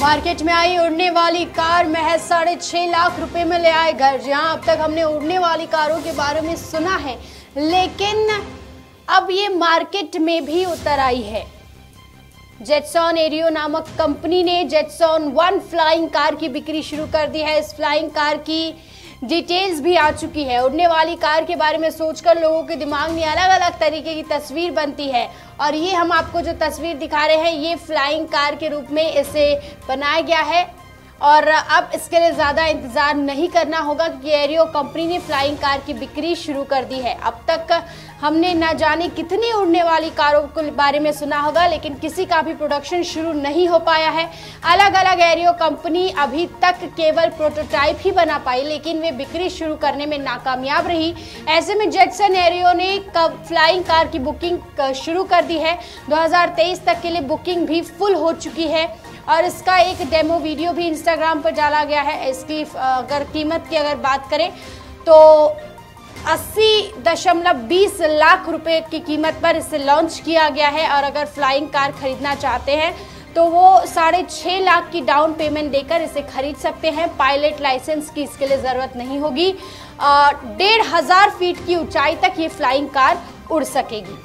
Market में आई उड़ने वाली कार महज साढ़े छह लाख रुपए में ले आए घर। जहाँ अब तक हमने उड़ने वाली कारों के बारे में सुना है, लेकिन अब ये मार्केट में भी उतर आई है। जेटसॉन एरियो नामक कंपनी ने जेटसॉन वन फ्लाइंग कार की बिक्री शुरू कर दी है। इस फ्लाइंग कार की डिटेल्स भी आ चुकी है। उड़ने वाली कार के बारे में सोचकर लोगों के दिमाग में अलग अलग तरीके की तस्वीर बनती है। और ये हम आपको जो तस्वीर दिखा रहे हैं, ये फ्लाइंग कार के रूप में इसे बनाया गया है। और अब इसके लिए ज़्यादा इंतज़ार नहीं करना होगा, क्योंकि एरियो कंपनी ने फ्लाइंग कार की बिक्री शुरू कर दी है। अब तक हमने न जाने कितनी उड़ने वाली कारों के बारे में सुना होगा, लेकिन किसी का भी प्रोडक्शन शुरू नहीं हो पाया है। अलग अलग एरियो कंपनी अभी तक केवल प्रोटोटाइप ही बना पाई, लेकिन वे बिक्री शुरू करने में नाकामयाब रही। ऐसे में जेटसन एरियो ने फ्लाइंग कार की बुकिंग शुरू कर दी है। 2023 तक के लिए बुकिंग भी फुल हो चुकी है, और इसका एक डेमो वीडियो भी इंस्टाग्राम पर डाला गया है। इसकी अगर कीमत की अगर बात करें तो अस्सी दशमलव बीस लाख रुपए की कीमत पर इसे लॉन्च किया गया है और अगर फ्लाइंग कार खरीदना चाहते हैं तो वो साढ़े छः लाख की डाउन पेमेंट देकर इसे खरीद सकते हैं। पायलट लाइसेंस की इसके लिए ज़रूरत नहीं होगी। डेढ़ हज़ार फीट की ऊंचाई तक ये फ्लाइंग कार उड़ सकेगी।